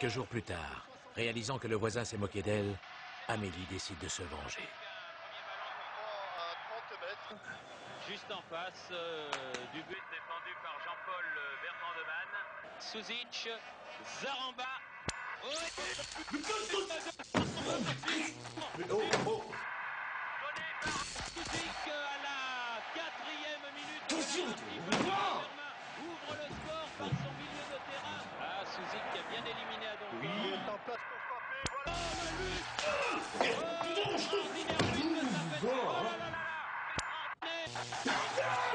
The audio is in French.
Quelques jours plus tard, réalisant que le voisin s'est moqué d'elle, Amélie décide de se venger. Juste en face euh, du but défendu par Jean-Paul Bertrand de Man. Suzic, Zaramba. Oh, Oh, oh. Donné par Suzic à la quatrième minute. bien éliminé à Oui. En place pour frapper. Voilà. Oh. Oh.